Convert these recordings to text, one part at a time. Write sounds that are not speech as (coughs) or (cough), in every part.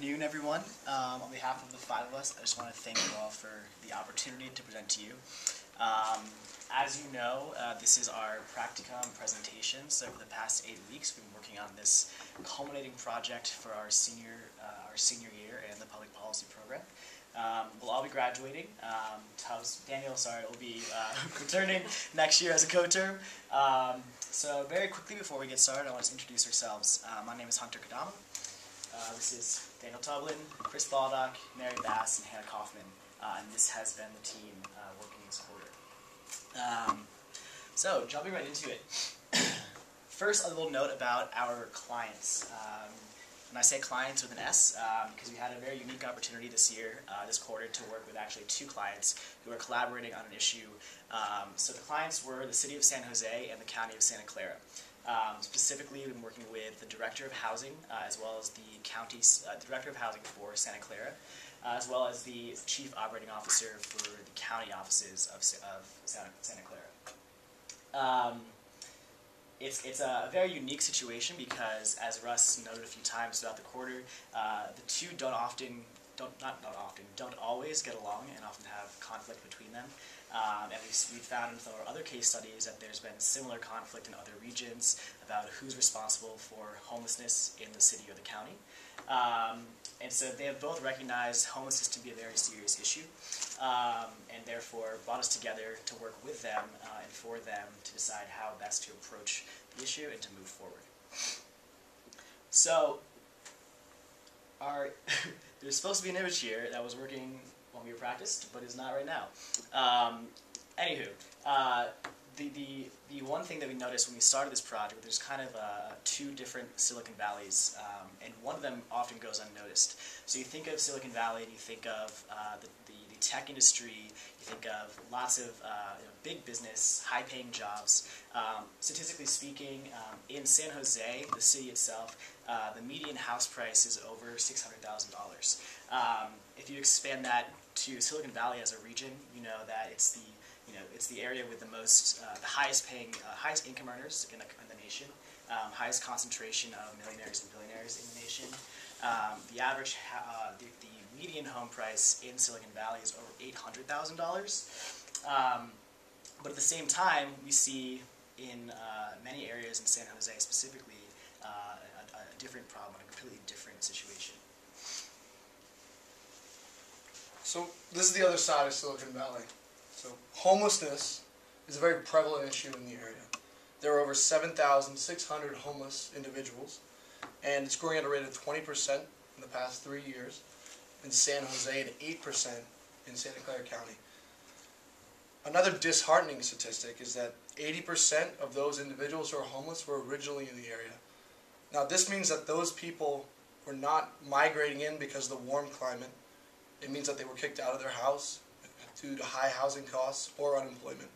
afternoon, everyone. Um, on behalf of the five of us, I just want to thank you all for the opportunity to present to you. Um, as you know, uh, this is our practicum presentation. So for the past eight weeks, we've been working on this culminating project for our senior, uh, our senior year in the public policy program. Um, we'll all be graduating. Um, Daniel, sorry, will be uh, (laughs) returning next year as a co-term. Um, so very quickly before we get started, I want to introduce ourselves. Uh, my name is Hunter Kodama. Uh, this is Daniel Tublin, Chris Baldock, Mary Bass, and Hannah Kauffman. Uh, and this has been the team uh, working this quarter. Um, so, jumping right into it. (coughs) First, a little note about our clients. Um, when I say clients with an S, because um, we had a very unique opportunity this year, uh, this quarter, to work with actually two clients who are collaborating on an issue. Um, so the clients were the City of San Jose and the County of Santa Clara. Um, specifically, we've been working with the Director of Housing, uh, as well as the County uh, Director of Housing for Santa Clara, uh, as well as the Chief Operating Officer for the county offices of, of Santa, Santa Clara. Um, it's, it's a very unique situation because, as Russ noted a few times throughout the quarter, uh, the two don't often, don't not not often, don't always get along and often have conflict between them. Um, and we've, found of our other case studies that there's been similar conflict in other regions about who's responsible for homelessness in the city or the county. Um, and so they have both recognized homelessness to be a very serious issue, um, and therefore brought us together to work with them uh, and for them to decide how best to approach the issue and to move forward. So, our (laughs) there's supposed to be an image here that was working when we practiced, but is not right now. Um, anywho, uh, the, the, the one thing that we noticed when we started this project, there's kind of uh, two different Silicon Valleys, um, and one of them often goes unnoticed. So you think of Silicon Valley and you think of uh, the, the, the, tech industry, you think of lots of uh, you know, big business, high-paying jobs. Um, statistically speaking, um, in San Jose, the city itself, uh, the median house price is over $600,000. Um, if you expand that to Silicon Valley as a region, you know that it's the you know it's the area with the most uh, the highest paying uh, highest income earners in the, in the nation, um, highest concentration of millionaires and billionaires in the nation. Um, the average uh, the, the, median home price in Silicon Valley is over eight hundred thousand um, dollars. But at the same time, we see in uh, many areas in San Jose specifically uh, a, a different problem, a completely different situation. So this is the other side of Silicon Valley. So homelessness is a very prevalent issue in the area. There are over 7,600 homeless individuals, and it's growing at a rate of 20% in the past three years in San Jose and 8% in Santa Clara County. Another disheartening statistic is that 80% of those individuals who are homeless were originally in the area. Now this means that those people were not migrating in because of the warm climate, it means that they were kicked out of their house due to high housing costs or unemployment.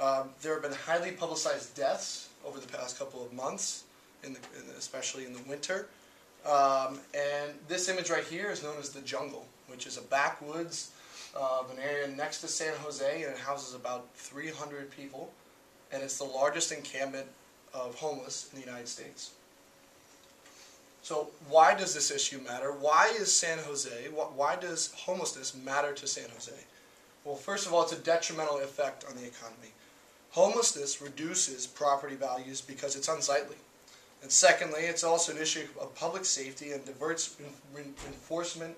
Um, there have been highly publicized deaths over the past couple of months, in the, in the, especially in the winter. Um, and this image right here is known as the jungle, which is a backwoods of an area next to San Jose, and it houses about 300 people, and it's the largest encampment of homeless in the United States. So why does this issue matter? Why is San Jose, why does homelessness matter to San Jose? Well, first of all, it's a detrimental effect on the economy. Homelessness reduces property values because it's unsightly. And secondly, it's also an issue of public safety and diverts enforcement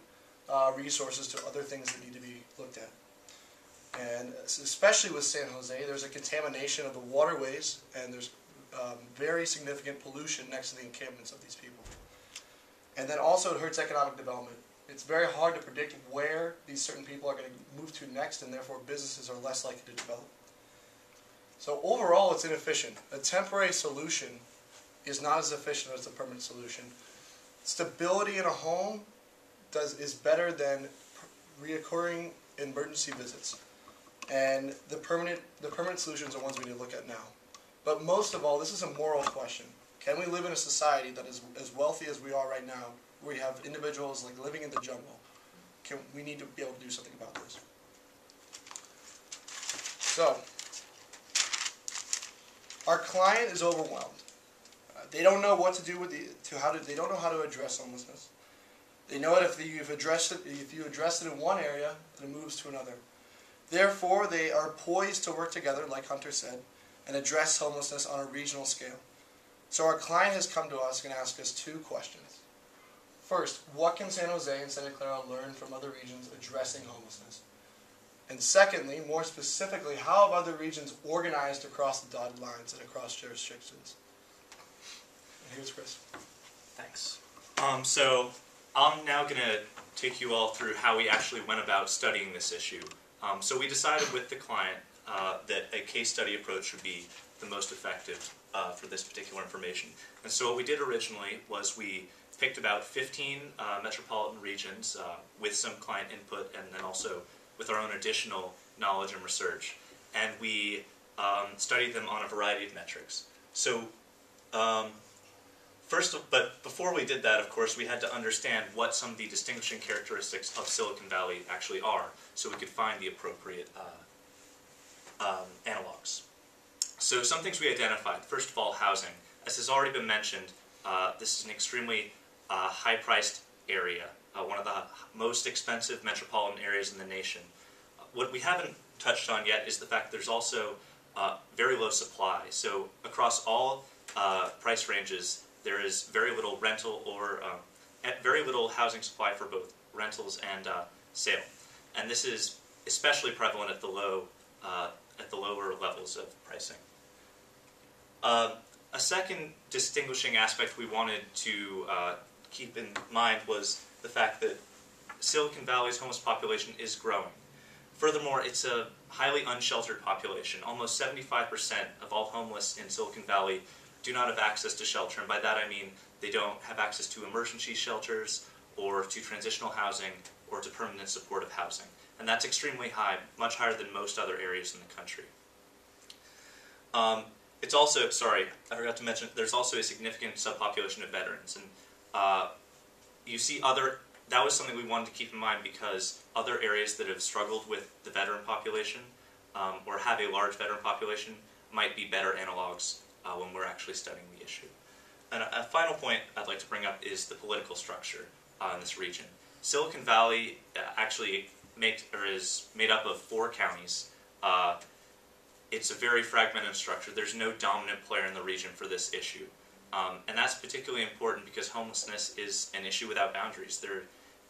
uh, resources to other things that need to be looked at. And especially with San Jose, there's a contamination of the waterways and there's um, very significant pollution next to the encampments of these people. And then also it hurts economic development. It's very hard to predict where these certain people are going to move to next, and therefore businesses are less likely to develop. So overall, it's inefficient. A temporary solution is not as efficient as a permanent solution. Stability in a home does is better than reoccurring emergency visits. And the permanent the permanent solutions are ones we need to look at now. But most of all, this is a moral question. Can we live in a society that is as wealthy as we are right now, where we have individuals like living in the jungle? Can, we need to be able to do something about this. So, our client is overwhelmed. Uh, they don't know what to do with the, to how to, they don't know how to address homelessness. They know it if you've addressed it, if you address it in one area, it moves to another. Therefore, they are poised to work together, like Hunter said, and address homelessness on a regional scale. So our client has come to us and asked us two questions. First, what can San Jose and Santa Clara learn from other regions addressing homelessness? And secondly, more specifically, how have other regions organized across the dotted lines and across jurisdictions? And here's Chris. Thanks. Um, so I'm now going to take you all through how we actually went about studying this issue. Um, so we decided with the client uh, that a case study approach would be the most effective uh, for this particular information. And so what we did originally was we picked about 15 uh, metropolitan regions uh, with some client input and then also with our own additional knowledge and research. And we um, studied them on a variety of metrics. So um, First, but before we did that, of course, we had to understand what some of the distinguishing characteristics of Silicon Valley actually are, so we could find the appropriate uh, um, analogs. So some things we identified. First of all, housing. As has already been mentioned, uh, this is an extremely uh, high-priced area, uh, one of the most expensive metropolitan areas in the nation. what we haven't touched on yet is the fact there's also uh, very low supply. So across all uh, price ranges, there is very little rental or um, very little housing supply for both rentals and uh, sale. And this is especially prevalent at the low at the lower levels of pricing. Uh, a second distinguishing aspect we wanted to uh, keep in mind was the fact that Silicon Valley's homeless population is growing. Furthermore, it's a highly unsheltered population. Almost 75% of all homeless in Silicon Valley do not have access to shelter, and by that I mean they don't have access to emergency shelters or to transitional housing or to permanent supportive housing. And that's extremely high, much higher than most other areas in the country. Um, it's also, sorry, I forgot to mention, there's also a significant subpopulation of veterans. And uh, you see other, that was something we wanted to keep in mind because other areas that have struggled with the veteran population um, or have a large veteran population might be better analogs uh, when we're actually studying the issue. And a, a, final point I'd like to bring up is the political structure uh, in this region. Silicon Valley uh, actually make, or is made up of four counties. It's a very fragmented structure. There's no dominant player in the region for this issue. Um, and that's particularly important because homelessness is an issue without boundaries. There,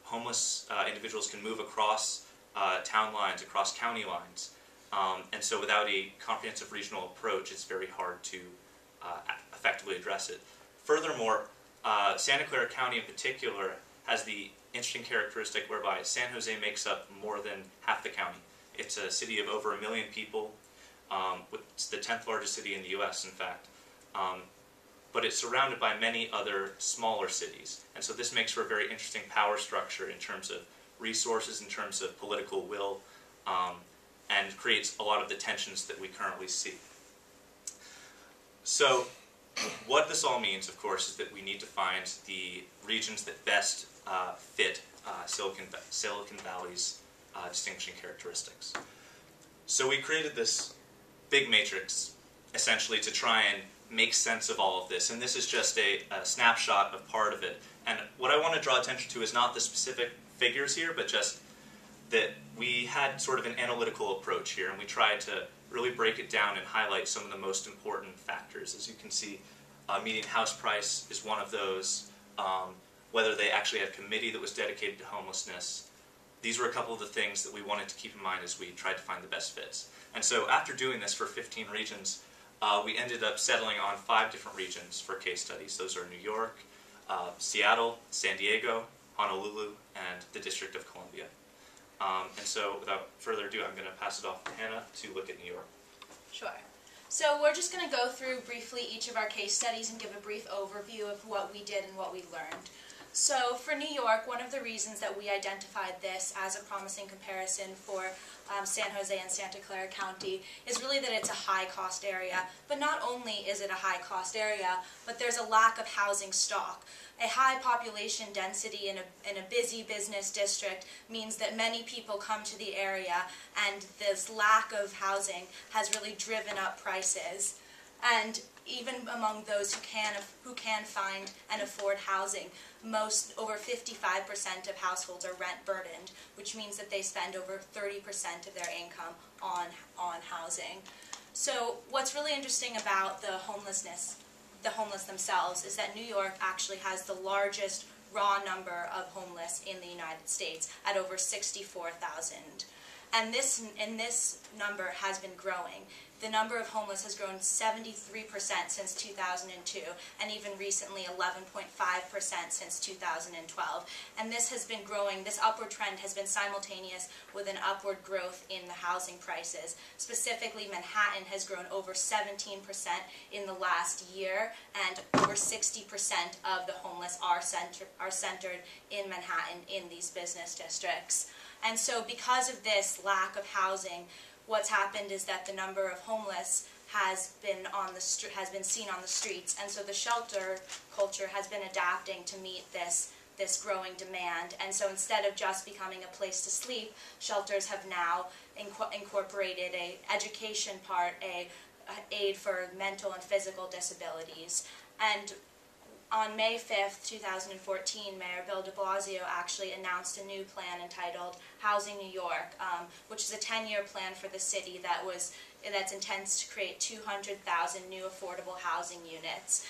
homeless uh, individuals can move across uh, town lines, across county lines. Um, and so without a comprehensive regional approach, it's very hard to uh, effectively address it. Furthermore, uh, Santa Clara County in particular has the interesting characteristic whereby San Jose makes up more than half the county. It's a city of over a million people. Um, it's the 10th largest city in the U.S., in fact. Um, but it's surrounded by many other smaller cities. And so this makes for a very interesting power structure in terms of resources, in terms of political will, um, and creates a lot of the tensions that we currently see. So what this all means, of course, is that we need to find the regions that best uh, fit uh, Silicon, Silicon Valley's uh, distinguishing characteristics. So we created this big matrix, essentially, to try and make sense of all of this. And this is just a, a snapshot of part of it. And what I want to draw attention to is not the specific figures here, but just that we had sort of an analytical approach here, and we tried to really break it down and highlight some of the most important factors. As you can see, uh, median house price is one of those. Um, whether they actually had a committee that was dedicated to homelessness. These were a couple of the things that we wanted to keep in mind as we tried to find the best fits. And so after doing this for 15 regions, uh, we ended up settling on five different regions for case studies. Those are New York, uh, Seattle, San Diego, Honolulu, and the District of Columbia. Um, and so without further ado, I'm going to pass it off to Hannah to look at New York. Sure. So we're just going to go through briefly each of our case studies and give a brief overview of what we did and what we learned. So for New York, one of the reasons that we identified this as a promising comparison for um, San Jose and Santa Clara County is really that it's a high-cost area. But not only is it a high-cost area, but there's a lack of housing stock. A high population density in a, in a busy business district means that many people come to the area and this lack of housing has really driven up prices. And even among those who can who can find and afford housing, most over 55% of households are rent burdened, which means that they spend over 30% of their income on on housing. So what's really interesting about the homelessness, the homeless themselves, is that New York actually has the largest raw number of homeless in the United States at over 64,000. And this, and this number has been growing. The number of homeless has grown 73% since 2002, and even recently 11.5% since 2012. And this has been growing, this upward trend has been simultaneous with an upward growth in the housing prices. Specifically, Manhattan has grown over 17% in the last year, and over 60% of the homeless are, center, are centered in Manhattan in these business districts. And so because of this lack of housing, what's happened is that the number of homeless has been on the has been seen on the streets, and so the shelter culture has been adapting to meet this this growing demand. And so instead of just becoming a place to sleep, shelters have now inc incorporated a education part, a, a aid for mental and physical disabilities, and on May 5th, 2014, Mayor Bill de Blasio actually announced a new plan entitled Housing New York, um, which is a 10-year plan for the city that was that's intends to create 200,000 new affordable housing units.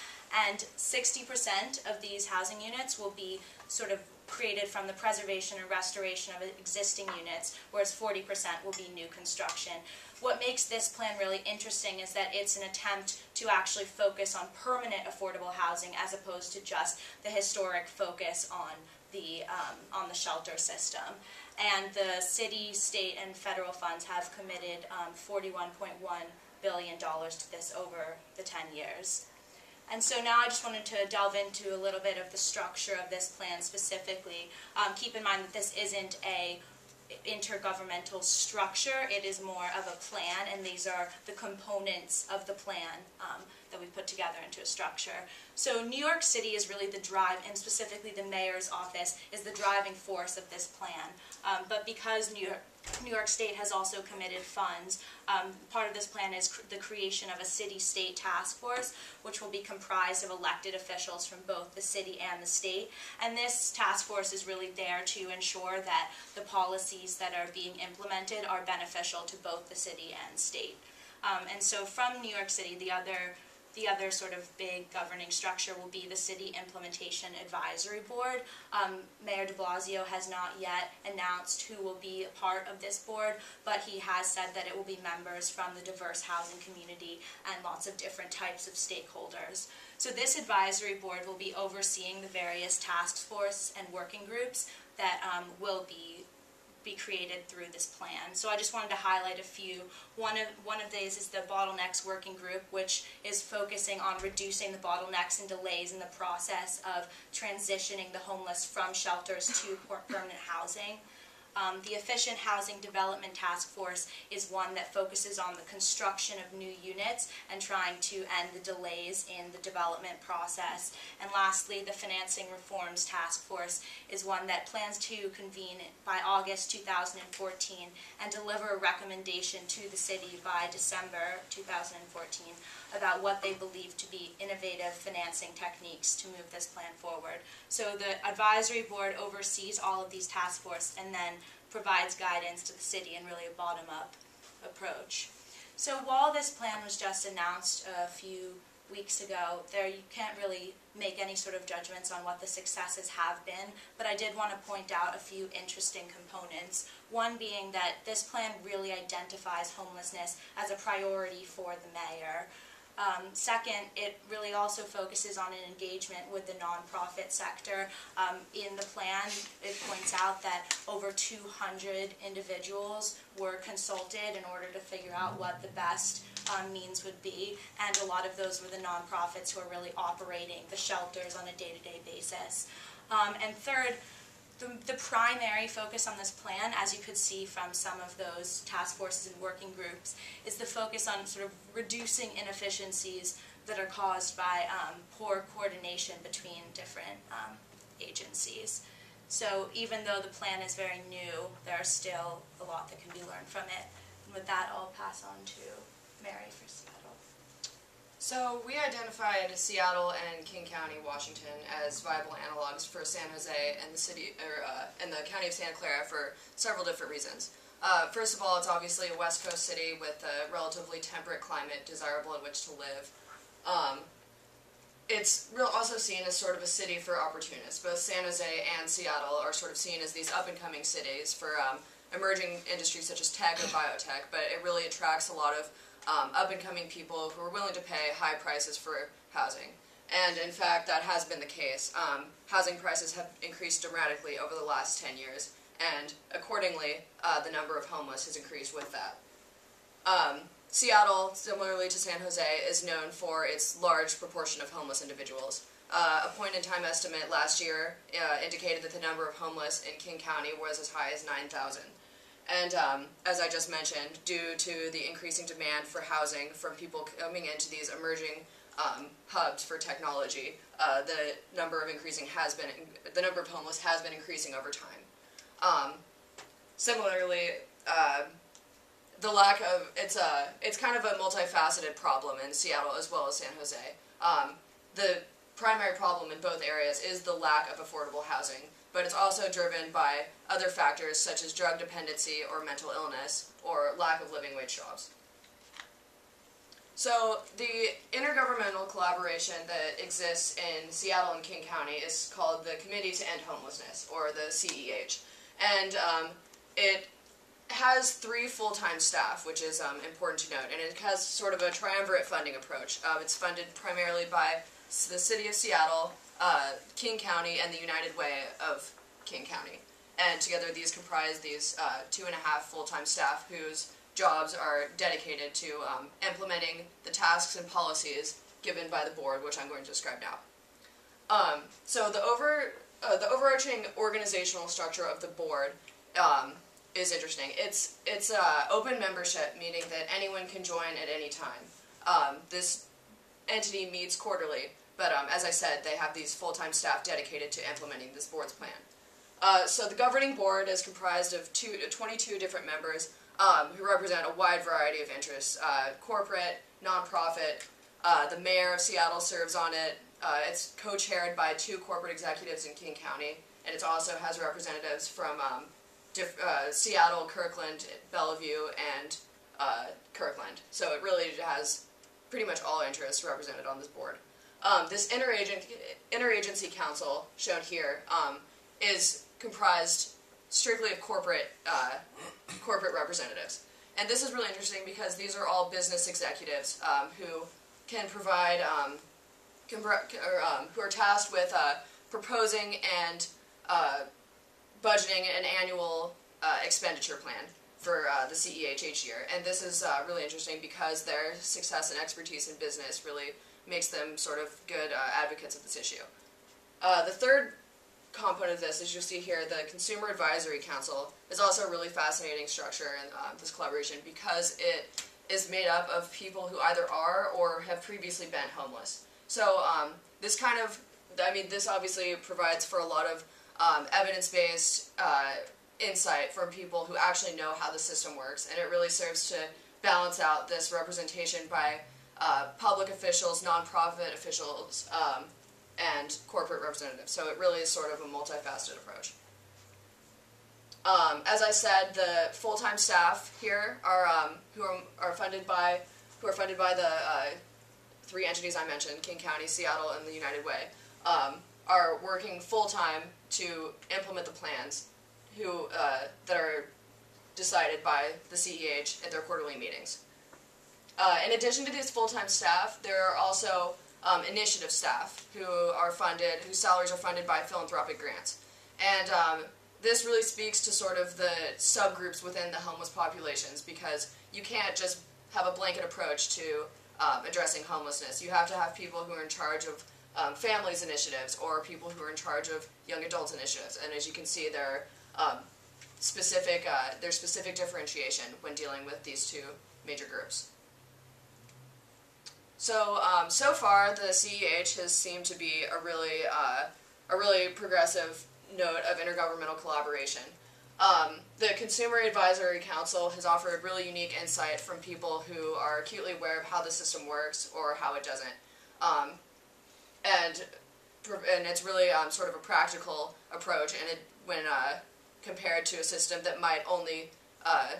And 60% of these housing units will be sort of created from the preservation and restoration of existing units, whereas 40% will be new construction. What makes this plan really interesting is that it's an attempt to actually focus on permanent affordable housing as opposed to just the historic focus on the, um, on the shelter system. And the city, state, and federal funds have committed um, $41.1 billion to this over the 10 years. And so now I just wanted to delve into a little bit of the structure of this plan specifically. Um, keep in mind that this isn't a intergovernmental structure. It is more of a plan, and these are the components of the plan um, that we put together into a structure. So New York City is really the drive, and specifically the mayor's office is the driving force of this plan. Um, but because New York, New York State has also committed funds. Um, part of this plan is cr the creation of a city-state task force, which will be comprised of elected officials from both the city and the state. And this task force is really there to ensure that the policies that are being implemented are beneficial to both the city and state. Um, and so from New York City, the other the other sort of big governing structure will be the City Implementation Advisory Board. Um, Mayor de Blasio has not yet announced who will be a part of this board, but he has said that it will be members from the diverse housing community and lots of different types of stakeholders. So this advisory board will be overseeing the various task force and working groups that um, will be be created through this plan. So I just wanted to highlight a few. One of, one of these is the Bottlenecks Working Group, which is focusing on reducing the bottlenecks and delays in the process of transitioning the homeless from shelters to permanent housing. Um, the Efficient Housing Development Task Force is one that focuses on the construction of new units and trying to end the delays in the development process. And lastly, the Financing Reforms Task Force is one that plans to convene by August 2014 and deliver a recommendation to the city by December 2014 about what they believe to be innovative financing techniques to move this plan forward. So the advisory board oversees all of these task forces and then provides guidance to the city in really a bottom-up approach. So while this plan was just announced a few weeks ago, there you can't really make any sort of judgments on what the successes have been, but I did want to point out a few interesting components. One being that this plan really identifies homelessness as a priority for the mayor. Um, second, it really also focuses on an engagement with the nonprofit sector. Um, in the plan, it points out that over 200 individuals were consulted in order to figure out what the best um, means would be, and a lot of those were the nonprofits who are really operating the shelters on a day-to-day -day basis. Um, and third, the, the primary focus on this plan, as you could see from some of those task forces and working groups, is the focus on sort of reducing inefficiencies that are caused by um, poor coordination between different um, agencies. So even though the plan is very new, there's still a lot that can be learned from it. And with that, I'll pass on to Mary for Seattle. So we identified Seattle and King County, Washington, as viable analogs for San Jose and the city or uh, and the county of Santa Clara for several different reasons. Uh, first of all, it's obviously a West Coast city with a relatively temperate climate, desirable in which to live. Um, it's real also seen as sort of a city for opportunists. Both San Jose and Seattle are sort of seen as these up and coming cities for um, emerging industries such as tech or biotech, but it really attracts a lot of um, up and coming people who are willing to pay high prices for housing. And in fact, that has been the case. Um, housing prices have increased dramatically over the last 10 years, and accordingly, uh, the number of homeless has increased with that. Um, Seattle, similarly to San Jose, is known for its large proportion of homeless individuals. Uh, a point in time estimate last year uh, indicated that the number of homeless in King County was as high as 9,000. And um, as I just mentioned, due to the increasing demand for housing from people coming into these emerging um, hubs for technology, uh, the number of increasing has been the number of homeless has been increasing over time. Um, similarly, uh, the lack of it's a it's kind of a multifaceted problem in Seattle as well as San Jose. Um, the primary problem in both areas is the lack of affordable housing, but it's also driven by other factors such as drug dependency or mental illness or lack of living wage jobs. So the intergovernmental collaboration that exists in Seattle and King County is called the Committee to End Homelessness, or the CEH, and um, it has three full-time staff, which is um, important to note, and it has sort of a triumvirate funding approach. Uh, it's funded primarily by the City of Seattle, uh, King County, and the United Way of King County. And together these comprise these uh, two and a half full-time staff whose jobs are dedicated to um, implementing the tasks and policies given by the board, which I'm going to describe now. Um, so the over uh, the overarching organizational structure of the board um, is interesting. It's it's uh, open membership, meaning that anyone can join at any time. Um, this entity meets quarterly, but um, as I said, they have these full-time staff dedicated to implementing this board's plan. Uh, so the governing board is comprised of two, 22 different members um, who represent a wide variety of interests, uh, corporate, nonprofit. Uh, the mayor of Seattle serves on it. Uh, it's co-chaired by two corporate executives in King County, and it also has representatives from um, uh, Seattle, Kirkland, Bellevue, and uh, Kirkland. So it really has pretty much all interests represented on this board. Um, this interagency council shown here um, is comprised strictly of corporate uh, corporate representatives. And this is really interesting because these are all business executives um, who can provide, um, can, um, who are tasked with uh, proposing and uh, budgeting an annual uh, expenditure plan for uh, the CEH each year. And this is uh, really interesting because their success and expertise in business really makes them sort of good advocates of this issue. the third component of this, as you'll see here, the Consumer Advisory Council is also a really fascinating structure in uh, this collaboration because it is made up of people who either are or have previously been homeless. So um, this kind of, I mean, this obviously provides for a lot of um, evidence-based uh, insight from people who actually know how the system works, and it really serves to balance out this representation by uh, public officials, nonprofit officials, um, and corporate representatives. So it really is sort of a multifaceted approach. Um, as I said, the full-time staff here are um, who are, are, funded by who are funded by the uh, three entities I mentioned: King County, Seattle, and the United Way. Um, are working full-time to implement the plans, who uh, that are decided by the CEH at their quarterly meetings. Uh, in addition to these full-time staff, there are also um, initiative staff who are funded, whose salaries are funded by philanthropic grants. And um, this really speaks to sort of the subgroups within the homeless populations because you can't just have a blanket approach to um, addressing homelessness. You have to have people who are in charge of um, families initiatives or people who are in charge of young adults initiatives. And as you can see, there are um, specific, uh, there's specific differentiation when dealing with these two major groups. So, um, so far, the CEH has seemed to be a really, uh, a really progressive note of intergovernmental collaboration. Um, the Consumer Advisory Council has offered really unique insight from people who are acutely aware of how the system works or how it doesn't. Um, and and it's really um, sort of a practical approach, and it when uh, compared to a system that might only uh,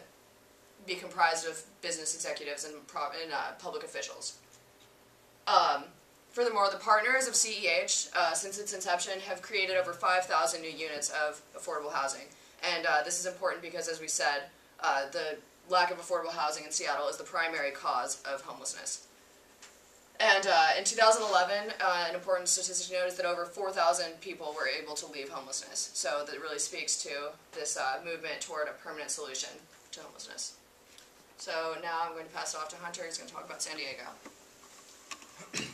be comprised of business executives and, and uh, public officials. Um, furthermore, the partners of CEH, uh, since its inception, have created over 5,000 new units of affordable housing. And uh, this is important because, as we said, uh, the lack of affordable housing in Seattle is the primary cause of homelessness. And uh, in 2011, uh, an important statistic to note is that over 4,000 people were able to leave homelessness. So that really speaks to this uh, movement toward a permanent solution to homelessness. So now I'm going to pass it off to Hunter. He's going to talk about San Diego. (clears throat)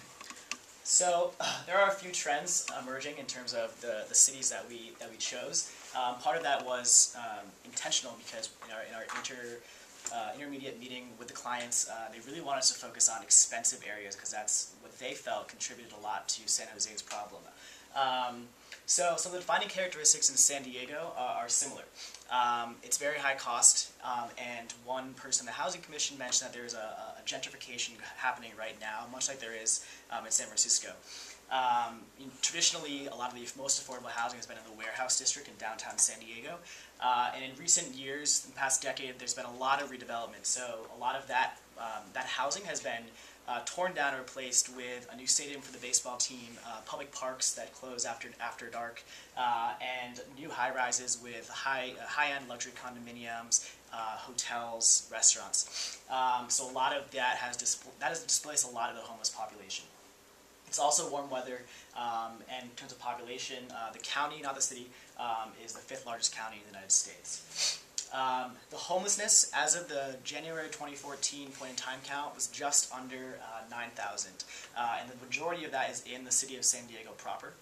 So (clears throat) there are a few trends emerging in terms of the, the cities that we that we chose. Um, part of that was um, intentional because in our, in our inter uh, intermediate meeting with the clients, uh, they really wanted us to focus on expensive areas because that's what they felt contributed a lot to San Jose's problem. Um, so some of the defining characteristics in San Diego uh, are similar. Um, it's very high cost, um, and one person, in the Housing Commission, mentioned that there's a, a gentrification happening right now, much like there is um, in San Francisco. Um, traditionally, a lot of the most affordable housing has been in the warehouse district in downtown San Diego. Uh, and in recent years, in the past decade, there's been a lot of redevelopment. So a lot of that um, that housing has been uh, torn down and replaced with a new stadium for the baseball team, uh, public parks that close after after dark, uh, and new high rises with high uh, high end luxury condominiums, uh, hotels, restaurants. Um, so a lot of that has that has displaced a lot of the homeless population. It's also warm weather, um, and in terms of population, uh, the county, not the city, um, is the fifth largest county in the United States. Um, the homelessness, as of the January 2014 point in time count, was just under uh, 9,000, uh, and the majority of that is in the city of San Diego proper.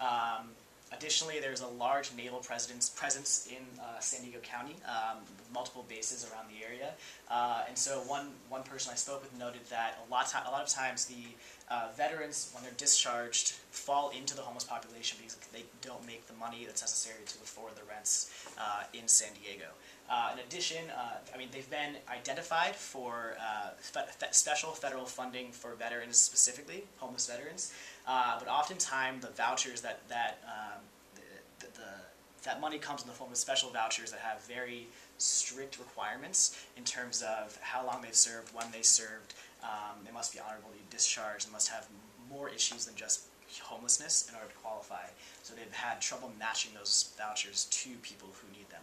Um, additionally, there's a large naval presence, presence in uh, San Diego County, um, multiple bases around the area. Uh, and so, one one person I spoke with noted that a lot, a lot of times the uh, veterans, when they're discharged, fall into the homeless population because they don't make the money that's necessary to afford the rents uh, in San Diego. Uh, in addition, uh, I mean, they've been identified for fe- fe- special federal funding for veterans specifically, homeless veterans. Uh, but oftentimes, the vouchers that that um, the, the, that money comes in the form of special vouchers that have very strict requirements in terms of how long they've served, when they served. Um, they must be honorably discharged and must have more issues than just homelessness in order to qualify. So they've had trouble matching those vouchers to people who need them.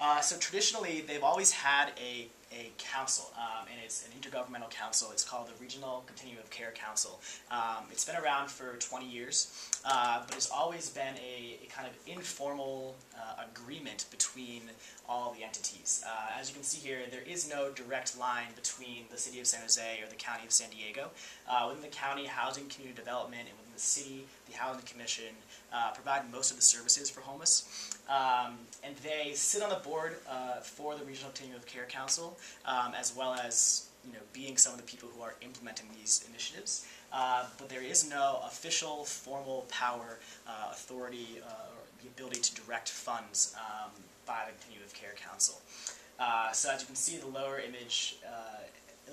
Uh, so traditionally, they've always had a, a council, um, and it's an intergovernmental council. It's called the Regional Continuum of Care Council. Um, it's been around for 20 years, uh, but it's always been a, a kind of informal uh, agreement between all the entities. Uh, as you can see here, there is no direct line between the City of San Jose or the County of San Diego. Uh, within the county, housing, community development, and the city, the Housing Commission uh, provide most of the services for homeless. Um, and they sit on the board uh, for the Regional Continuum of Care Council, um, as well as you know, being some of the people who are implementing these initiatives. Uh, but there is no official, formal power, uh, authority, uh, or the ability to direct funds um, by the Continuum of Care Council. Uh, so as you can see, the lower image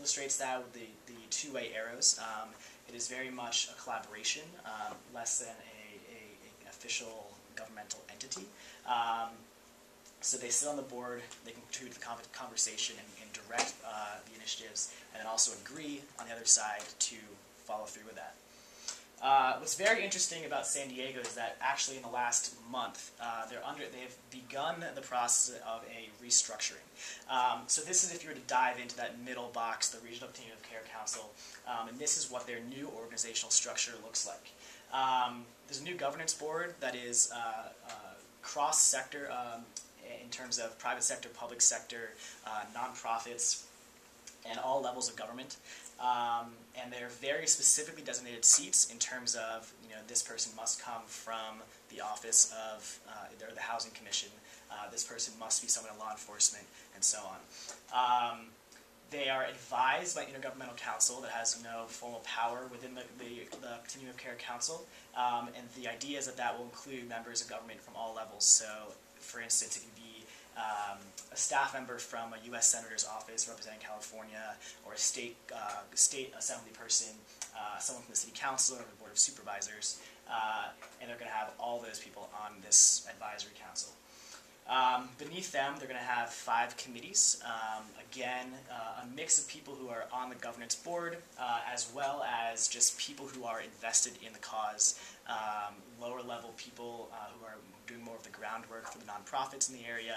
illustrates that with the, the two-way arrows. Um, it is very much a collaboration, um, less than a, a, an official governmental entity. Um, so they sit on the board, they contribute to the conversation and, and direct uh, the initiatives, and then also agree on the other side to follow through with that. Uh, what's very interesting about San Diego is that actually in the last month, uh, they're under, they've begun the process of a restructuring. Um, so this is if you were to dive into that middle box, the Regional Continuum of Care Council, um, and this is what their new organizational structure looks like. Um, there's a new governance board that is uh, uh cross-sector um, in terms of private sector, public sector, uh, nonprofits, and all levels of government. Um, and they're very specifically designated seats in terms of, you know, this person must come from the office of uh, the housing commission. Uh, this person must be someone in law enforcement, and so on. Um, they are advised by Intergovernmental Council that has no formal power within the, the, the Continuum of Care Council. Um, and the idea is that that will include members of government from all levels. So, for instance, if be um, a staff member from a U.S. Senator's office representing California, or a state uh, state assembly person, uh, someone from the city council or the board of supervisors, uh, and they're going to have all those people on this advisory council. Um, beneath them, they're going to have five committees. Um, again, uh, a mix of people who are on the governance board, uh, as well as just people who are invested in the cause. Um, lower level people uh, who are doing more of the groundwork for the nonprofits in the area,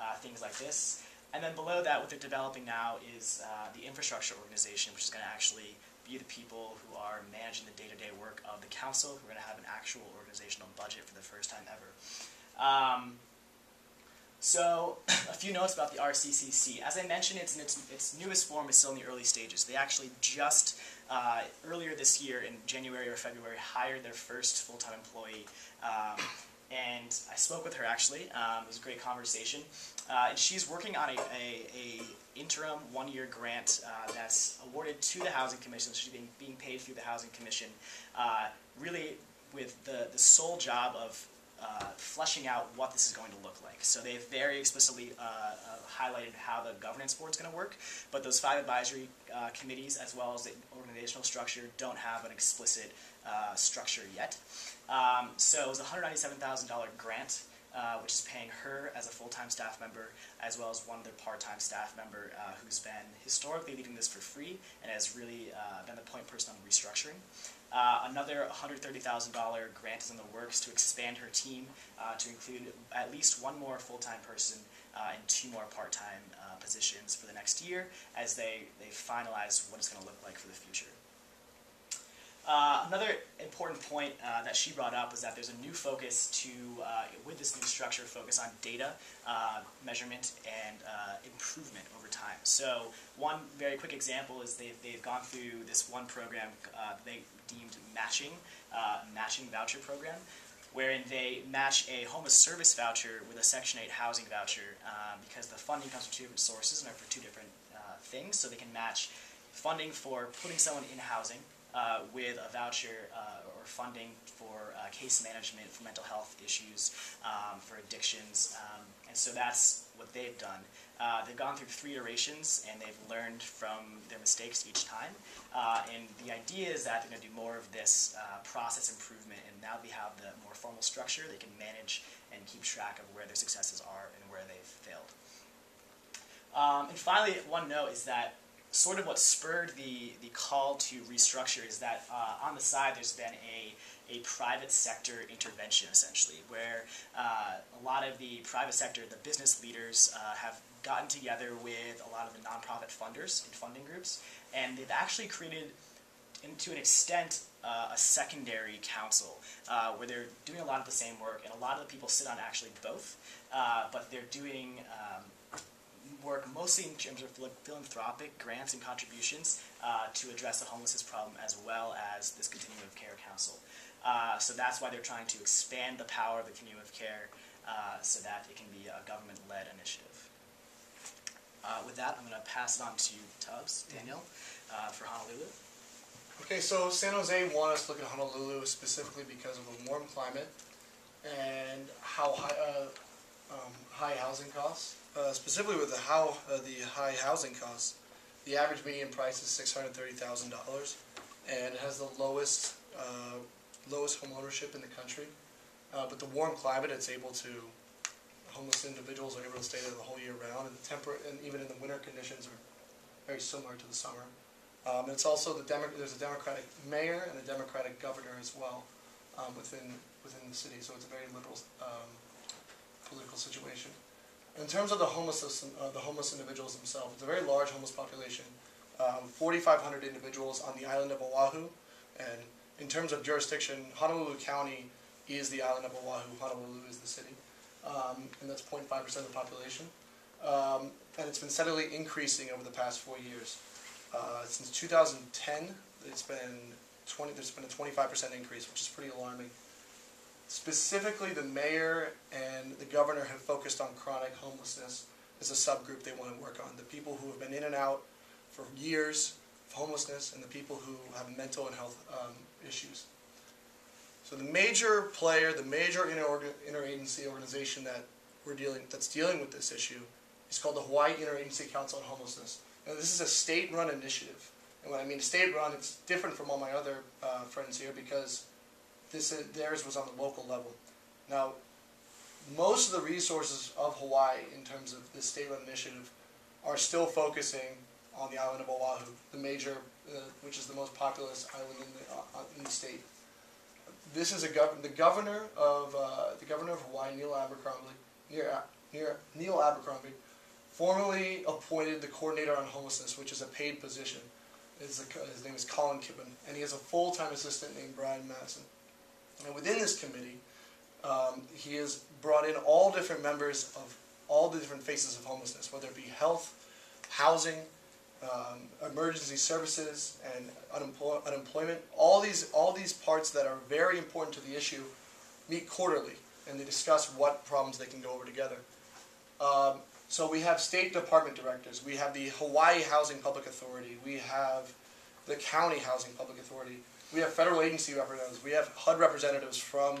uh, things like this. And then below that, what they're developing now is uh, the infrastructure organization, which is going to actually be the people who are managing the day-to-day work of the council, who are going to have an actual organizational budget for the first time ever. So, (coughs) a few notes about the RCCC. As I mentioned, it's in its, its newest form is still in the early stages. They actually just uh, earlier this year, in January or February, hired their first full-time employee. Um, and I spoke with her actually. Um, it was a great conversation. Uh, and she's working on a, a, a interim one-year grant uh, that's awarded to the Housing Commission. So she's being, being paid through the Housing Commission, uh, really with the, the sole job of uh, fleshing out what this is going to look like. So they've very explicitly uh, uh, highlighted how the governance board is going to work, but those five advisory uh, committees, as well as the organizational structure, don't have an explicit uh, structure yet. Um, so it was a $197,000 grant. Uh, which is paying her as a full-time staff member, as well as one other part-time staff member uh, who's been historically leading this for free and has really uh, been the point person on restructuring. Uh, another $130,000 grant is in the works to expand her team uh, to include at least one more full-time person uh, and two more part-time positions for the next year as they, they finalize what it's going to look like for the future. Uh, another important point uh, that she brought up was that there's a new focus to, uh, with this new structure, focus on data, uh, measurement, and uh, improvement over time. So one very quick example is they've, they've gone through this one program they deemed matching, matching voucher program, wherein they match a homeless service voucher with a Section 8 housing voucher because the funding comes from two different sources and are for two different things. So they can match funding for putting someone in housing uh, with a voucher uh, or funding for uh, case management for mental health issues, um, for addictions, um, and so that's what they've done. Uh, they've gone through three iterations and they've learned from their mistakes each time. And the idea is that they're going to do more of this process improvement, and now they have the more formal structure, they can manage and keep track of where their successes are and where they've failed. Um, and finally, one note is that sort of what spurred the, the call to restructure is that uh, on the side there's been a, a private sector intervention essentially where uh, a lot of the private sector, the business leaders uh, have gotten together with a lot of the nonprofit funders and funding groups and they've actually created to an extent, uh, a secondary council uh, where they're doing a lot of the same work, and a lot of the people sit on actually both, uh, but they're doing um, mostly in terms of philanthropic grants and contributions uh, to address the homelessness problem as well as this continuum of care council. Uh, so that's why they're trying to expand the power of the continuum of care uh, so that it can be a government-led initiative. Uh, with that, I'm going to pass it on to Tubbs, Daniel, uh, for Honolulu. Okay, so San Jose wanted us to look at Honolulu specifically because of the warm climate and how high, uh, um, high housing costs uh, specifically with the how uh, the high housing costs, the average median price is six hundred thirty thousand dollars, and it has the lowest uh, lowest home ownership in the country. Uh, but the warm climate, it's able to homeless individuals are able to stay there the whole year round, and the temper and even in the winter conditions are very similar to the summer. Um, it's also the Demo- there's a Democratic mayor and a Democratic governor as well um, within within the city, so it's a very liberal um, political situation. In terms of the homeless, uh, the homeless individuals themselves, it's a very large homeless population. Um, 4,500 individuals on the island of Oahu, and in terms of jurisdiction, Honolulu County is the island of Oahu. Honolulu is the city, um, and that's 0.5% of the population. Um, and it's been steadily increasing over the past four years. Uh, since 2010, it's been 20. There's been a 25% increase, which is pretty alarming. Specifically, the mayor and the governor have focused on chronic homelessness as a subgroup they want to work on. The people who have been in and out for years of homelessness and the people who have mental and health um, issues. So the major player, the major inter- interagency organization that we're dealing that's dealing with this issue is called the Hawaii Interagency Council on Homelessness. Now this is a state-run initiative, and when I mean state-run, it's different from all my other uh, friends here because this theirs was on the local level. Now, most of the resources of Hawaii in terms of this state-run initiative are still focusing on the island of Oahu, the major, uh, which is the most populous island in the, uh, in the state. This is a gov- the governor of uh, the governor of Hawaii, Neil Abercrombie, near, near Neil Abercrombie, formally appointed the coordinator on homelessness, which is a paid position. His, his name is Colin Kippen, and he has a full-time assistant named Brian Madison. And within this committee, um, he has brought in all different members of all the different faces of homelessness, whether it be health, housing, um, emergency services, and unemploy- unemployment. All these, all these parts that are very important to the issue meet quarterly, and they discuss what problems they can go over together. Um, so we have state department directors, we have the Hawaii Housing Public Authority, we have the County Housing Public Authority, we have federal agency representatives, we have HUD representatives from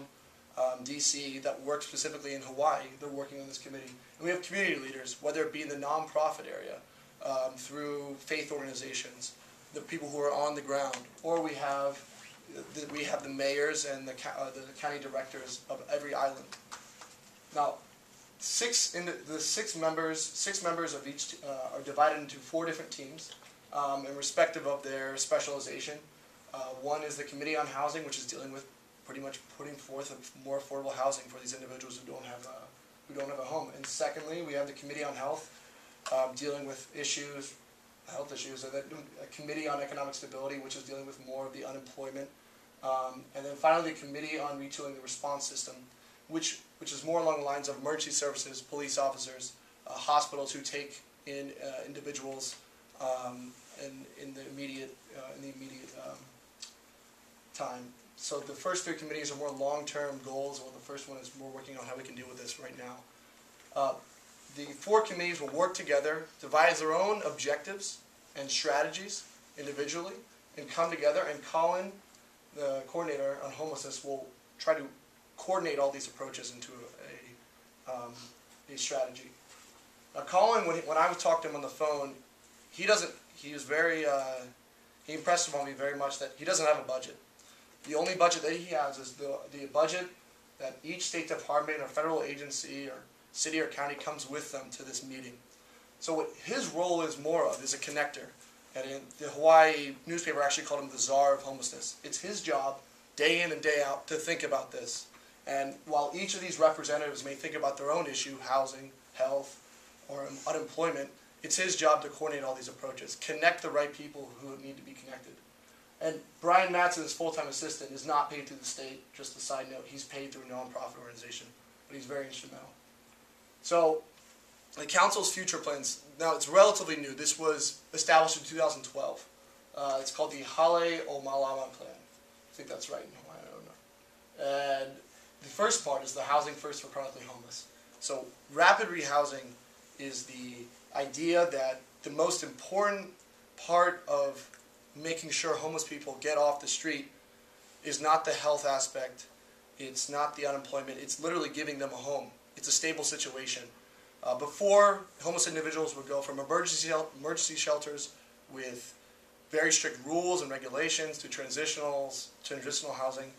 um, DC that work specifically in Hawaii. They're working on this committee. And we have community leaders, whether it be in the nonprofit area, um, through faith organizations, the people who are on the ground, or we have the, we have the mayors and the, uh, the county directors of every island. Now, six in the, the six members six members of each uh, are divided into four different teams, um, and respective of their specialization. Uh, one is the Committee on Housing, which is dealing with pretty much putting forth more affordable housing for these individuals who don't have a, who don't have a home. And secondly, we have the Committee on Health, um, dealing with issues, health issues, and then a Committee on Economic Stability, which is dealing with more of the unemployment. Um, and then finally, the Committee on Retooling the Response System, which which is more along the lines of emergency services, police officers, uh, hospitals who take in uh, individuals um, in, in the immediate uh, in the immediate um, time. So the first three committees are more long-term goals, while the first one is more working on how we can deal with this right now. Uh, the four committees will work together, devise their own objectives and strategies individually, and come together. And Colin, the coordinator on homelessness, will try to coordinate all these approaches into a, um, a strategy. Now, Colin, when, he, when I was talked to him on the phone, he doesn't. He was very. Uh, he impressed upon me very much that he doesn't have a budget. The only budget that he has is the, the budget that each state department or federal agency or city or county comes with them to this meeting. So what his role is more of is a connector. And in the Hawaii newspaper actually called him the czar of homelessness. It's his job, day in and day out, to think about this. And while each of these representatives may think about their own issue, housing, health, or unemployment, it's his job to coordinate all these approaches, connect the right people who need to be connected. And Brian Matson, his full-time assistant, is not paid through the state. Just a side note, he's paid through a nonprofit organization, but he's very instrumental. So, the council's future plans. Now, it's relatively new. This was established in 2012. Uh, it's called the Hale o Malama Plan. I think that's right in Hawaii. I don't know. And the first part is the housing first for chronically homeless. So, rapid rehousing is the idea that the most important part of making sure homeless people get off the street is not the health aspect, it's not the unemployment, it's literally giving them a home. It's a stable situation. Uh, before, homeless individuals would go from emergency, emergency shelters with very strict rules and regulations to transitionals, transitional housing,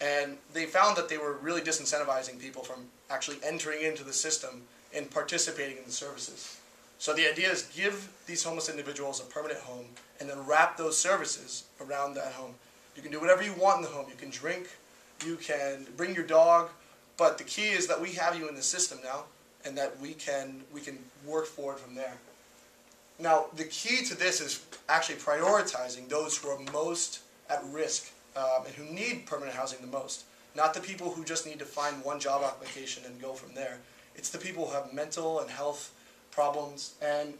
and they found that they were really disincentivizing people from actually entering into the system and participating in the services. So the idea is give these homeless individuals a permanent home and then wrap those services around that home. You can do whatever you want in the home. You can drink, you can bring your dog, but the key is that we have you in the system now and that we can we can work forward from there. Now, the key to this is actually prioritizing those who are most at risk um, and who need permanent housing the most. Not the people who just need to find one job application and go from there. It's the people who have mental and health problems, and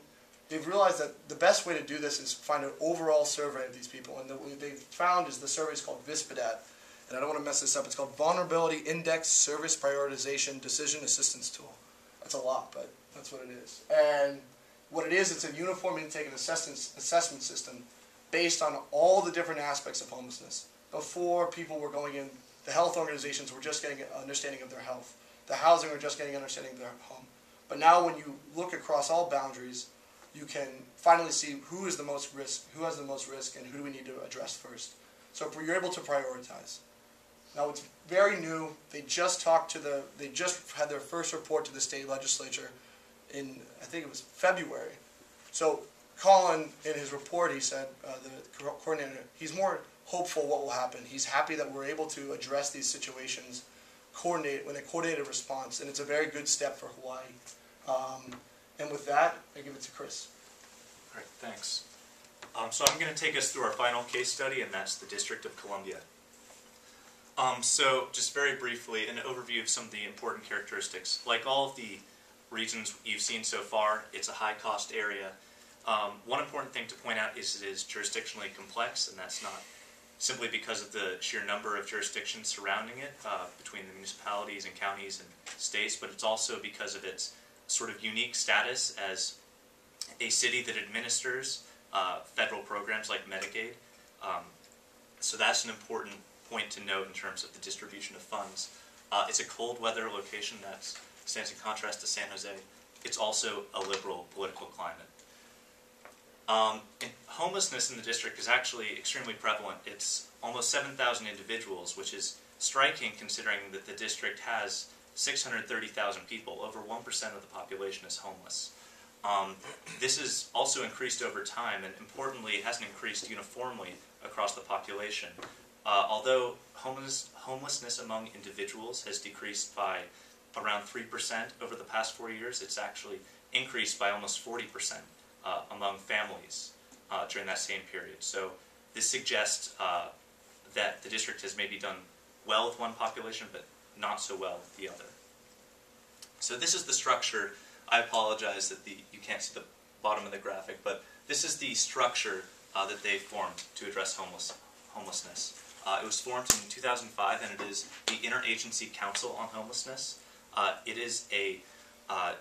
they've realized that the best way to do this is find an overall survey of these people. And the, what they've found is the survey is called VI-SPDAT, and I don't want to mess this up. It's called Vulnerability Index Service Prioritization Decision Assistance Tool. That's a lot, but that's what it is. And What it is, it's a uniform intake and assessment, assessment system based on all the different aspects of homelessness. Before people were going in, the health organizations were just getting an understanding of their health. The housing were just getting an understanding of their home. But now when you look across all boundaries, you can finally see who is the most risk, who has the most risk, and who do we need to address first. So if you're able to prioritize. Now it's very new. They just talked to the, they just had their first report to the state legislature in, I think it was February. So Colin, in his report, he said, uh, the coordinator, he's more hopeful what will happen. He's happy that we're able to address these situations, coordinate, with a coordinated response, and it's a very good step for Hawaii. Um, and with that, I give it to Chris. All right, thanks. Um, so I'm going to take us through our final case study, and that's the District of Columbia. Um, so just very briefly, an overview of some of the important characteristics. Like all of the regions you've seen so far, it's a high-cost area. Um, one important thing to point out is it is jurisdictionally complex, and that's not simply because of the sheer number of jurisdictions surrounding it uh, between the municipalities and counties and states, but it's also because of its sort of unique status as a city that administers uh, federal programs like Medicaid. Um, so that's an important point to note in terms of the distribution of funds. Uh, it's a cold weather location that stands in contrast to San Jose. It's also a liberal political climate. Um, homelessness in the district is actually extremely prevalent. It's almost 7,000 individuals, which is striking considering that the district has 630,000 people. Over 1% of the population is homeless. Um, this has also increased over time, and importantly, it hasn't increased uniformly across the population. Uh, although homeless, homelessness among individuals has decreased by around 3% over the past four years, it's actually increased by almost 40% uh, among families uh, during that same period. So this suggests uh, that the district has maybe done well with one population, but not so well with the other. So this is the structure. I apologize that the you can't see the bottom of the graphic, but this is the structure uh, that they formed to address homeless, homelessness. Uh, it was formed in 2005, and it is the Interagency Council on Homelessness. Uh, it is a uh,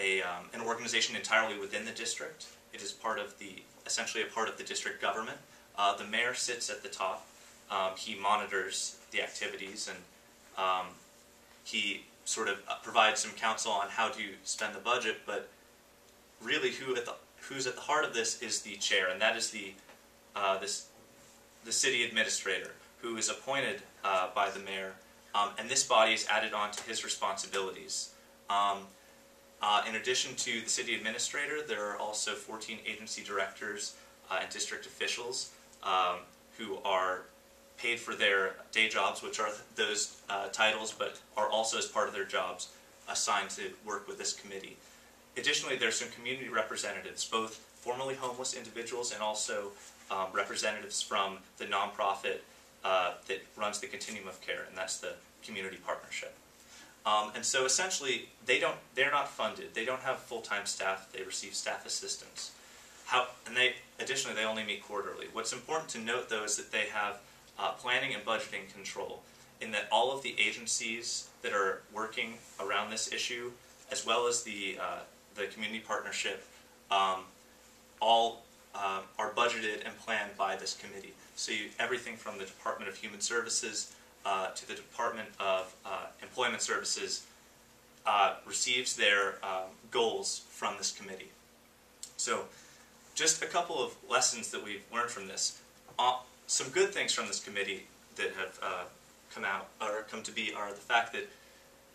a, um, an organization entirely within the district. It is part of the, essentially a part of the district government. Uh, the mayor sits at the top. Um, he monitors the activities and um, he sort of uh, provides some counsel on how to spend the budget. But really, who at the who's at the heart of this is the chair, and that is the uh, this the city administrator who is appointed uh, by the mayor, um, and this body is added on to his responsibilities. Um, uh, in addition to the city administrator, there are also 14 agency directors uh, and district officials um, who are paid for their day jobs, which are th- those uh, titles, but are also as part of their jobs assigned to work with this committee. Additionally, there are some community representatives, both formerly homeless individuals and also um, representatives from the nonprofit uh, that runs the Continuum of Care, and that's the Community Partnership. Um, and so essentially, they don't, they're not funded. They don't have full-time staff. They receive staff assistance. How, and they, additionally, they only meet quarterly. What's important to note, though, is that they have uh, planning and budgeting control in that all of the agencies that are working around this issue, as well as the, uh, the community partnership, um, all uh, are budgeted and planned by this committee. So you, everything from the Department of Human Services uh, to the Department of uh, Employment Services uh, receives their um, goals from this committee. So, just a couple of lessons that we've learned from this. Uh, some good things from this committee that have uh, come out or come to be are the fact that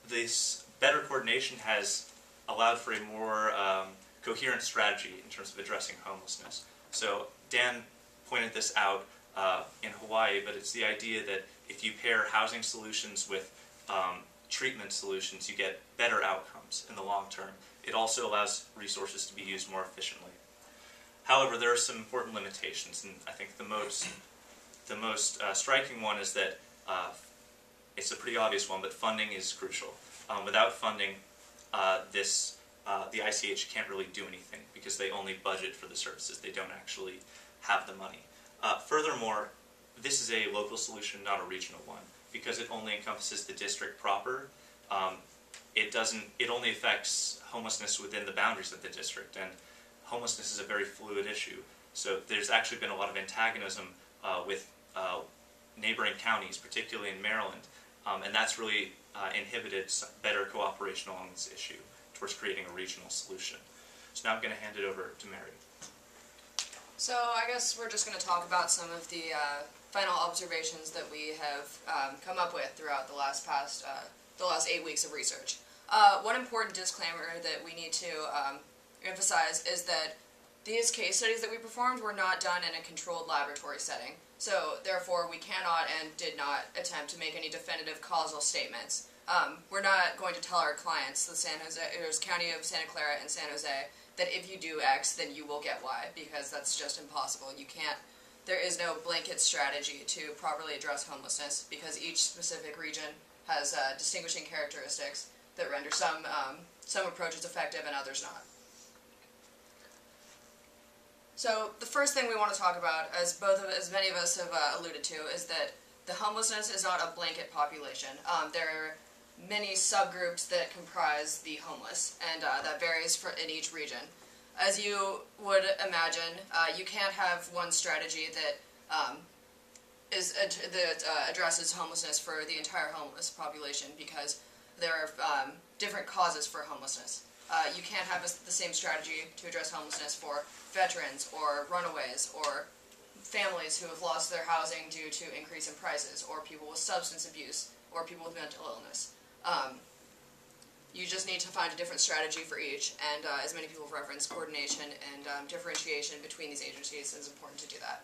this better coordination has allowed for a more um, coherent strategy in terms of addressing homelessness. So, Dan pointed this out uh, in Hawaii, but it's the idea that if you pair housing solutions with um, treatment solutions, you get better outcomes in the long term. It also allows resources to be used more efficiently. However, there are some important limitations, and I think the most the most uh, striking one is that uh, it's a pretty obvious one, but funding is crucial. Um, without funding, uh, this uh, the ICH can't really do anything because they only budget for the services. They don't actually have the money. Uh, furthermore, this is a local solution, not a regional one, because it only encompasses the district proper. Um, it doesn't. It only affects homelessness within the boundaries of the district, and homelessness is a very fluid issue. So there's actually been a lot of antagonism uh, with uh, neighboring counties, particularly in Maryland, um, and that's really uh, inhibited better cooperation on this issue towards creating a regional solution. So now I'm going to hand it over to Mary. So I guess we're just going to talk about some of the uh, final observations that we have um, come up with throughout the last past uh, the last eight weeks of research. Uh, one important disclaimer that we need to um, emphasize is that these case studies that we performed were not done in a controlled laboratory setting. So therefore, we cannot and did not attempt to make any definitive causal statements. Um, we're not going to tell our clients, the San Jose, County of Santa Clara and San Jose, that if you do X, then you will get Y, because that's just impossible. You can't, there is no blanket strategy to properly address homelessness, because each specific region has uh, distinguishing characteristics that render some, um, some approaches effective and others not. So the first thing we want to talk about, as both of as many of us have uh, alluded to, is that the homelessness is not a blanket population. Um, there many subgroups that comprise the homeless, and uh, that varies for in each region. As you would imagine, uh, you can't have one strategy that um, is ad- that uh, addresses homelessness for the entire homeless population because there are um, different causes for homelessness. Uh, you can't have a the same strategy to address homelessness for veterans or runaways or families who have lost their housing due to increase in prices or people with substance abuse or people with mental illness. Um, you just need to find a different strategy for each, and uh, as many people have referenced, coordination and um, differentiation between these agencies is important to do that.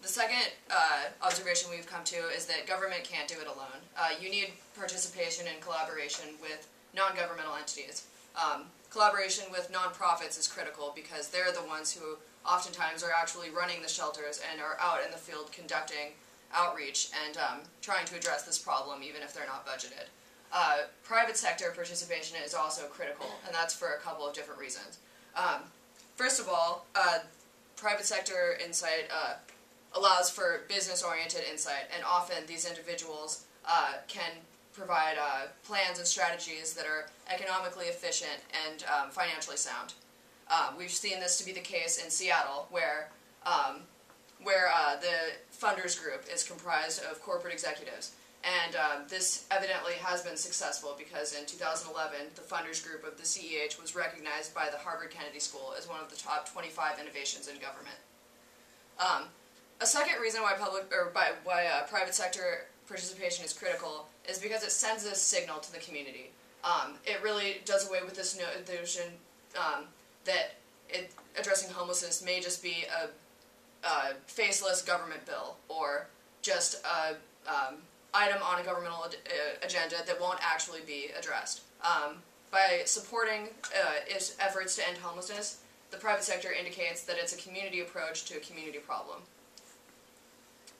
The second uh, observation we've come to is that government can't do it alone. Uh, you need participation and collaboration with non-governmental entities. Um, collaboration with nonprofits is critical because they're the ones who oftentimes are actually running the shelters and are out in the field conducting outreach and um, trying to address this problem even if they're not budgeted. Uh, private sector participation is also critical, and that's for a couple of different reasons. Um, first of all, uh, private sector insight uh, allows for business-oriented insight, and often these individuals uh, can provide uh, plans and strategies that are economically efficient and um, financially sound. Um, we've seen this to be the case in Seattle, where um, where uh, the funders group is comprised of corporate executives. And um, this evidently has been successful because in 2011, the funders group of the CEH was recognized by the Harvard Kennedy School as one of the top 25 innovations in government. Um, a second reason why public or by, why uh, private sector participation is critical is because it sends a signal to the community. Um, it really does away with this notion um, that it, addressing homelessness may just be a, a faceless government bill or just a um, item on a governmental ad- uh, agenda that won't actually be addressed. Um, by supporting uh, its efforts to end homelessness, the private sector indicates that it's a community approach to a community problem.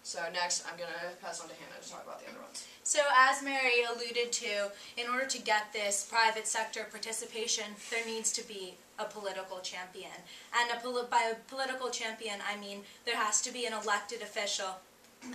So next, I'm going to pass on to Hannah to talk about the other ones. So as Mary alluded to, in order to get this private sector participation, there needs to be a political champion. And a poli- by a political champion, I mean there has to be an elected official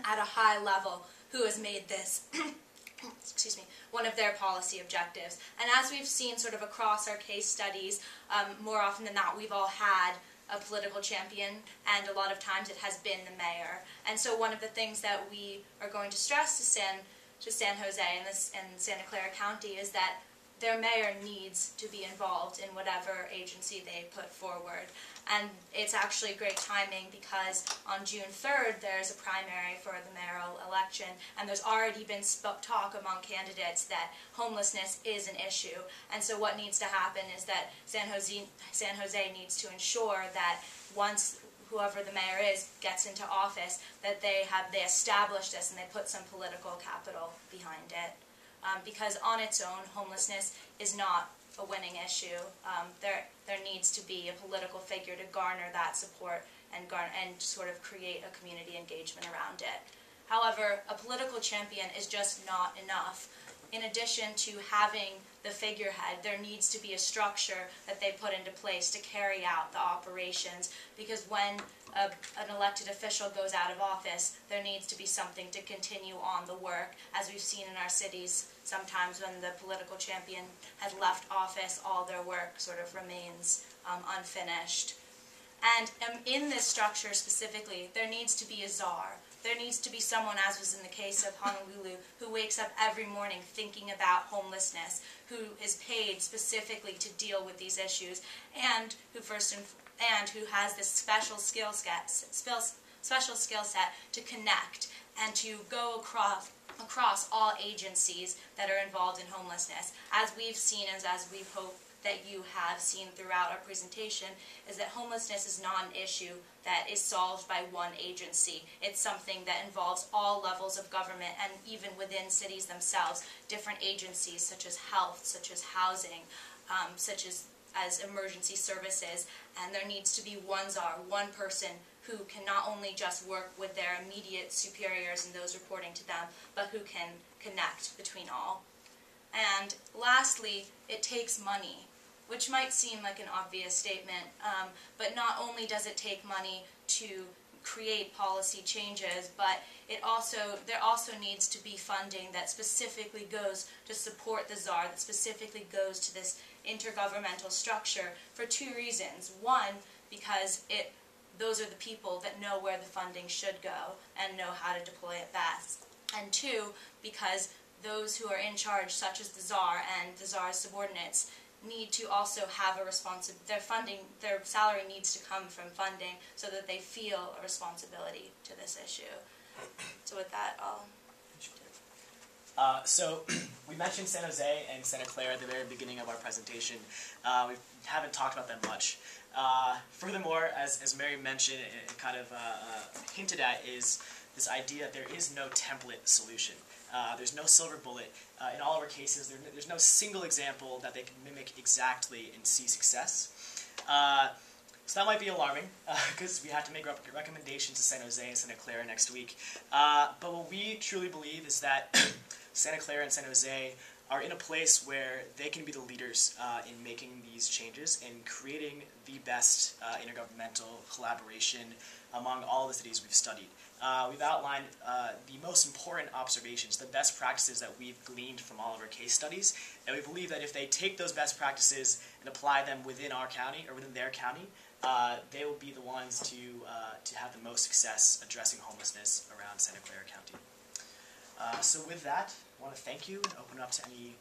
at a high level who has made this (coughs) excuse me, one of their policy objectives. And as we've seen sort of across our case studies, um, more often than not, we've all had a political champion, and a lot of times it has been the mayor. And so one of the things that we are going to stress to San to San Jose and this and Santa Clara County is that their mayor needs to be involved in whatever agency they put forward. And it's actually great timing because on June 3rd there's a primary for the mayoral election, and there's already been talk among candidates that homelessness is an issue. And so what needs to happen is that San Jose, San Jose needs to ensure that once whoever the mayor is gets into office, that they have they establish this and they put some political capital behind it. Um, because on its own, homelessness is not a winning issue. Um, there, there needs to be a political figure to garner that support and garner, and sort of create a community engagement around it. However, a political champion is just not enough. In addition to having the figurehead, there needs to be a structure that they put into place to carry out the operations. Because when a, an elected official goes out of office, there needs to be something to continue on the work, as we've seen in our cities. Sometimes when the political champion has left office, all their work sort of remains um, unfinished. And um, in this structure specifically, there needs to be a czar. There needs to be someone, as was in the case of Honolulu, who wakes up every morning thinking about homelessness, who is paid specifically to deal with these issues, and who first and, and who has this special skill set, special skill set to connect and to go across across all agencies that are involved in homelessness. As we've seen, as as we hope that you have seen throughout our presentation is that homelessness is not an issue that is solved by one agency. It's something that involves all levels of government and even within cities themselves, different agencies such as health, such as housing, um, such as as emergency services, and there needs to be one czar, one person who can not only just work with their immediate superiors and those reporting to them, but who can connect between all. And lastly, it takes money which might seem like an obvious statement, um, but not only does it take money to create policy changes, but it also there also needs to be funding that specifically goes to support the czar, that specifically goes to this intergovernmental structure for two reasons. One, because it those are the people that know where the funding should go and know how to deploy it best. And two, because those who are in charge, such as the czar and the czar's subordinates, need to also have a responsibility. Their funding, their salary needs to come from funding so that they feel a responsibility to this issue. So with that, I'll. Uh, so (clears throat) we mentioned San Jose and Santa Clara at the very beginning of our presentation. Uh, we haven't talked about them much. Uh, furthermore, as, as Mary mentioned and kind of uh, uh, hinted at, is this idea that there is no template solution. Uh, there's no silver bullet. Uh, in all of our cases, there, there's no single example that they can mimic exactly and see success. Uh, so that might be alarming because (laughs) uh, we have to make recommendations to San Jose and Santa Clara next week. Uh, but what we truly believe is that (coughs) Santa Clara and San Jose are in a place where they can be the leaders uh, in making these changes and creating the best uh, intergovernmental collaboration among all the cities we've studied. Uh, we've outlined uh, the most important observations, the best practices that we've gleaned from all of our case studies, and we believe that if they take those best practices and apply them within our county or within their county, uh, they will be the ones to, uh, to have the most success addressing homelessness around Santa Clara County. Uh, so with that, I want to thank you and open up to any